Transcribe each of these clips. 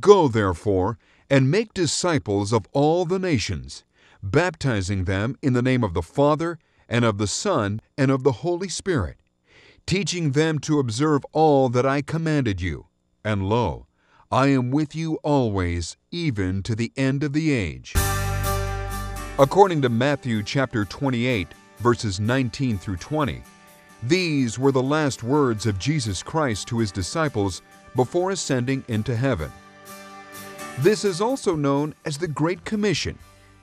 Go, therefore, and make disciples of all the nations, baptizing them in the name of the Father, and of the Son, and of the Holy Spirit, teaching them to observe all that I commanded you. And lo, I am with you always, even to the end of the age. According to Matthew chapter 28, verses 19 through 20, these were the last words of Jesus Christ to his disciples before ascending into heaven. This is also known as the Great Commission,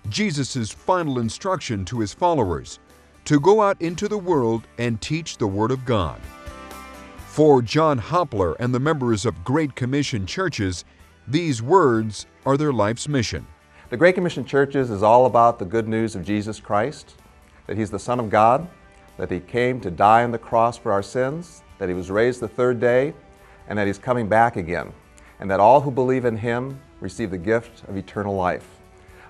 Jesus' final instruction to his followers to go out into the world and teach the Word of God. For John Hopler and the members of Great Commission churches, these words are their life's mission. The Great Commission churches is all about the good news of Jesus Christ, that He's the Son of God, that He came to die on the cross for our sins, that He was raised the third day, and that He's coming back again, and that all who believe in Him receive the gift of eternal life.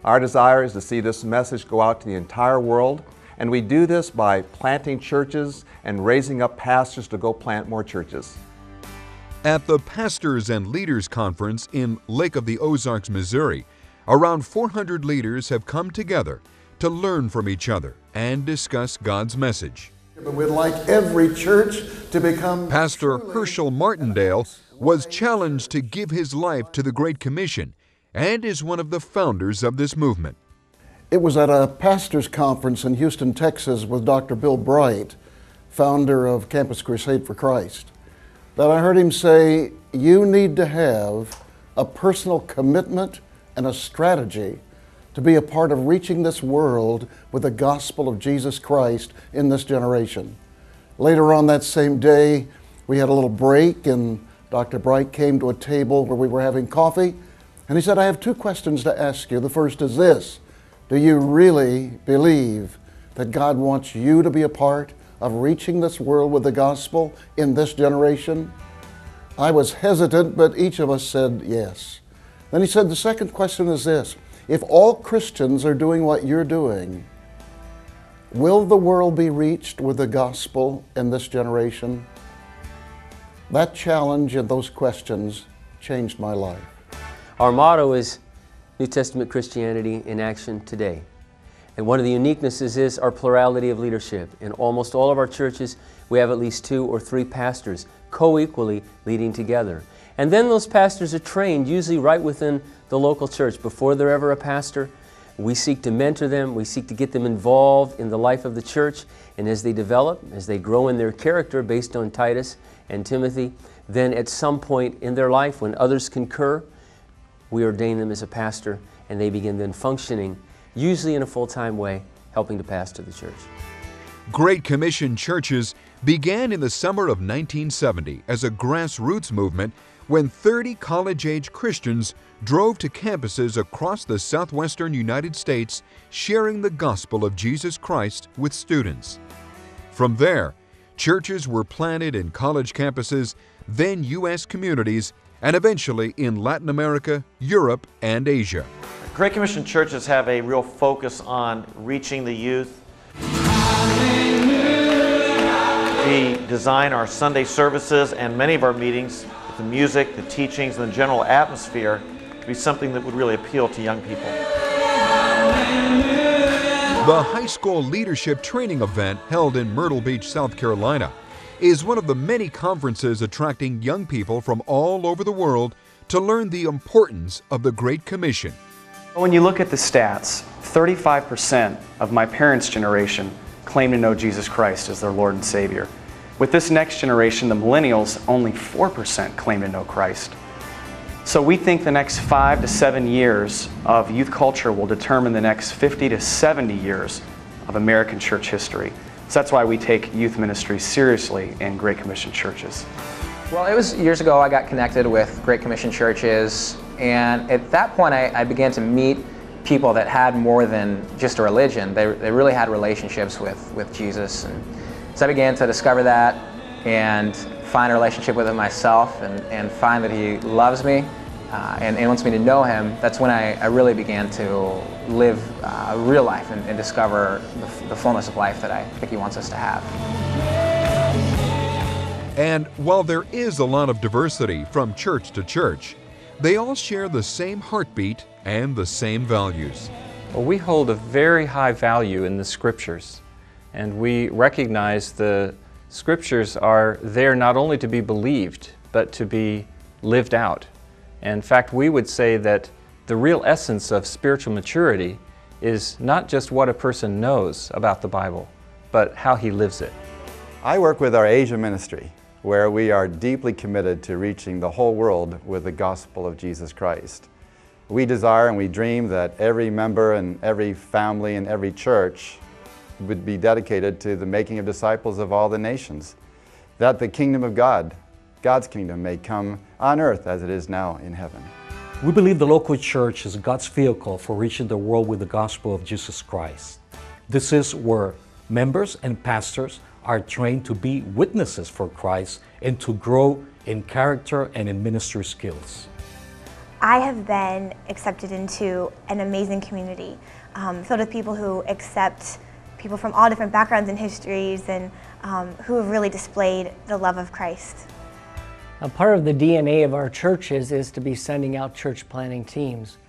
Our desire is to see this message go out to the entire world, and we do this by planting churches and raising up pastors to go plant more churches. At the Pastors and Leaders Conference in Lake of the Ozarks, Missouri, around 400 leaders have come together to learn from each other and discuss God's message. But we'd like every church to become. Pastor Herschel Martindale was challenged to give his life to the Great Commission and is one of the founders of this movement. It was at a pastor's conference in Houston, Texas, with Dr. Bill Bright, founder of Campus Crusade for Christ, that I heard him say, You need to have a personal commitment and a strategy to be a part of reaching this world with the gospel of Jesus Christ in this generation. Later on that same day, we had a little break, and Dr. Bright came to a table where we were having coffee, and he said, I have two questions to ask you. The first is this Do you really believe that God wants you to be a part of reaching this world with the gospel in this generation? I was hesitant, but each of us said yes. Then he said, The second question is this If all Christians are doing what you're doing, will the world be reached with the gospel in this generation? That challenge and those questions changed my life. Our motto is New Testament Christianity in Action Today. And one of the uniquenesses is our plurality of leadership. In almost all of our churches, we have at least two or three pastors co equally leading together. And then those pastors are trained, usually right within the local church. Before they're ever a pastor, we seek to mentor them, we seek to get them involved in the life of the church. And as they develop, as they grow in their character based on Titus and Timothy, then at some point in their life, when others concur, we ordain them as a pastor and they begin then functioning, usually in a full time way, helping to pastor the church. Great Commission churches began in the summer of 1970 as a grassroots movement when 30 college age Christians drove to campuses across the southwestern United States sharing the gospel of Jesus Christ with students. From there, churches were planted in college campuses, then U.S. communities, and eventually in Latin America, Europe, and Asia. Great Commission churches have a real focus on reaching the youth. We design our Sunday services and many of our meetings with the music, the teachings, and the general atmosphere to be something that would really appeal to young people. The high school leadership training event held in Myrtle Beach, South Carolina, is one of the many conferences attracting young people from all over the world to learn the importance of the Great Commission. When you look at the stats, 35% of my parents' generation claim to know Jesus Christ as their Lord and Savior. With this next generation, the millennials, only 4% claim to know Christ. So we think the next five to seven years of youth culture will determine the next 50 to 70 years of American church history. So that's why we take youth ministry seriously in Great Commission churches. Well, it was years ago I got connected with Great Commission churches, and at that point I, I began to meet people that had more than just a religion. They, they really had relationships with, with Jesus. And, so I began to discover that and find a relationship with him myself and, and find that he loves me uh, and, and, wants me to know him. That's when I, I really began to live uh, real life and, and discover the, the fullness of life that I think he wants us to have. And while there is a lot of diversity from church to church, They all share the same heartbeat and the same values. Well, we hold a very high value in the Scriptures, and we recognize the Scriptures are there not only to be believed, but to be lived out. And in fact, we would say that the real essence of spiritual maturity is not just what a person knows about the Bible, but how he lives it. I work with our Asia ministry, where we are deeply committed to reaching the whole world with the gospel of Jesus Christ. We desire and we dream that every member and every family and every church would be dedicated to the making of disciples of all the nations, that the kingdom of God, God's kingdom, may come on earth as it is now in heaven. We believe the local church is God's vehicle for reaching the world with the gospel of Jesus Christ. This is where members and pastors are trained to be witnesses for Christ and to grow in character and in ministry skills. I have been accepted into an amazing community um, filled with people who accept people from all different backgrounds and histories and um, who have really displayed the love of Christ. A part of the DNA of our churches is to be sending out church planting teams.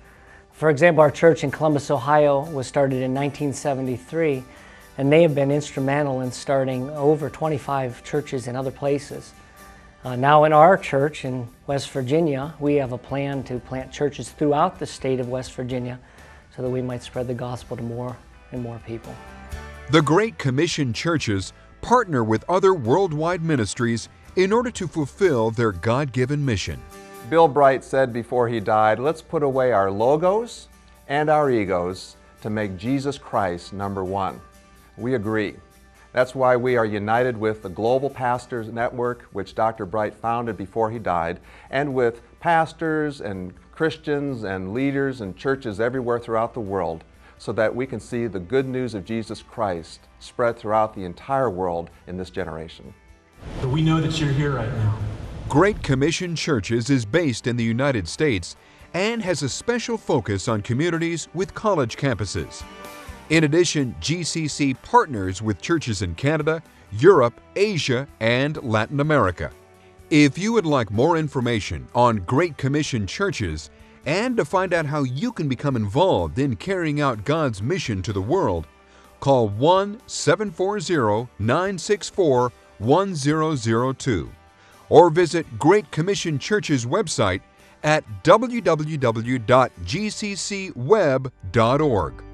For example, our church in Columbus, Ohio was started in 1973, and they have been instrumental in starting over 25 churches in other places. Uh, now, in our church in West Virginia, we have a plan to plant churches throughout the state of West Virginia so that we might spread the gospel to more and more people. The Great Commission churches partner with other worldwide ministries in order to fulfill their God given mission. Bill Bright said before he died, let's put away our logos and our egos to make Jesus Christ number one. We agree. That's why we are united with the Global Pastors Network, which Dr. Bright founded before he died, and with pastors and Christians and leaders and churches everywhere throughout the world so that we can see the good news of Jesus Christ spread throughout the entire world in this generation. We know that you're here right now. Great Commission Churches is based in the United States and has a special focus on communities with college campuses. In addition, GCC partners with churches in Canada, Europe, Asia, and Latin America. If you would like more information on Great Commission churches and to find out how you can become involved in carrying out God's mission to the world, call 1 740 964 1002 or visit Great Commission Church's website at www.gccweb.org.